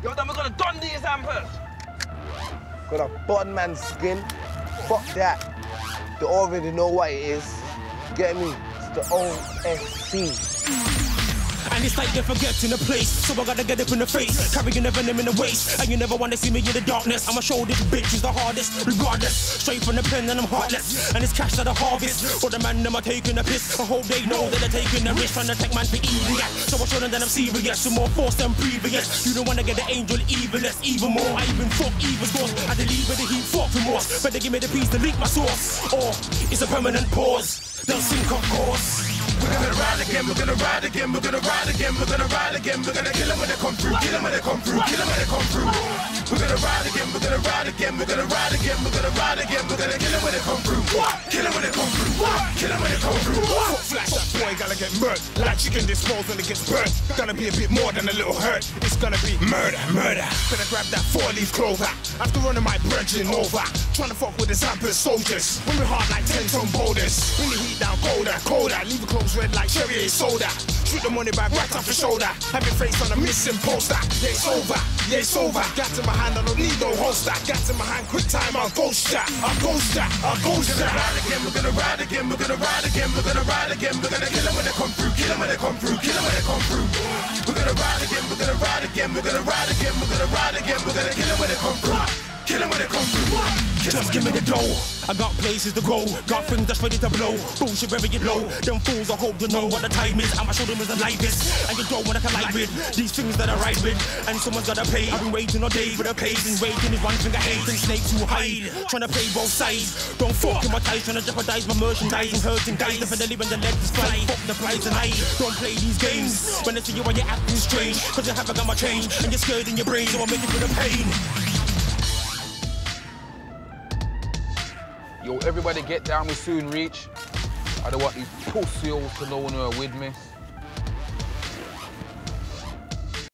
Yo, then we're gonna don these hampers. Got a bottom man skin. Fuck that. They already know what it is. Get me? It's the OSC. And it's like they're forgetting the place. So I gotta get up in the face. Carrying the venom in the waist. And you never wanna see me in the darkness. I'ma show this bitch is the hardest. Regardless. Straight from the pen and I'm heartless. And it's cash that I harvest. For the man, them are taking a piss. I hope they know that they're taking a risk. Trying to take man for idiot. So I show them that I'm serious. Some more force than previous. You don't wanna get the angel evil. That's even more. I even fuck evil source. I with the heat, fuck remorse. Better give me the peace to leak my source. Or it's a permanent pause. They'll sink of course. We're gonna ride again, we're gonna ride again, we're gonna ride again, we're gonna ride again, we're gonna kill them when they come through, kill them when they come through, kill them when they come through. We're gonna ride again, we're gonna ride again, we're gonna ride again, we're gonna ride again, we're gonna kill them when they come through. Kill them when they come through, kill them when they come through. Foot flash, that boy gotta get murdered. Like chicken disposed when it gets burnt. Gonna be a bit more than a little hurt. It's gonna be murder, murder. Gonna grab that four-leaf clover. After running my brethren over. Trying to fuck with the Zampers soldiers. When we hard like 10-ton boulders. The down colder. Leave the clothes red like cherry soda. Shoot the money back right off the shoulder. Have your face on a missing poster. Yeah, it's over. Yeah, it's over. Got to my hand, I don't need no holster. Got to my hand, quick time, I'll ghost ya. I'll ghost ya. I'll ghost We're gonna ride again, we're gonna ride again, we're gonna ride again, we're gonna ride again, we're gonna kill them when they come through, kill them when they come through, kill them when they come through. We're gonna ride again, we're gonna ride again, we're gonna ride again, we're gonna ride again, we're gonna kill them when they come through. Kill them when they come through. Just give me the dough. I got places to go. Got things that's ready to blow. Bullshit you low. Them fools, I hope you know what the time is. I'ma show them as a life is. And you don't wanna collide with these things that I ride with. And someone's gotta pay. I've been waiting all day for the page. And waiting is one thing I hate. And snakes who hide. Trying to play both sides. Don't fuck in my ties. Trying to jeopardize my merchandise. And hurting guys. Definitely when the legs fly. Fuck the and I don't play these games. When I see you and you're acting strange. Cause you haven't got my change. And you're scared in your brain. So I'm making for the pain. Yo, everybody get down, we soon reach. I don't want these pussy hoes to know when you're with me.